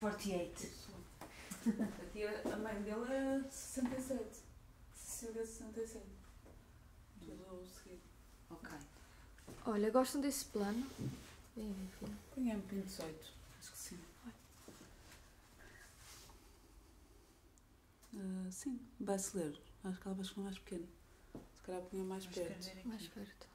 48. A, tia, a mãe dele é 67. Cecília 67. Tudo ao seguir. Ok. Olha, gostam desse plano? Vem, bem, bem. Põe M28. Acho que sim. Uh, sim, vai-se ler. Acho que ela vai ficar mais pequena. Se calhar punha mais perto. Mais perto.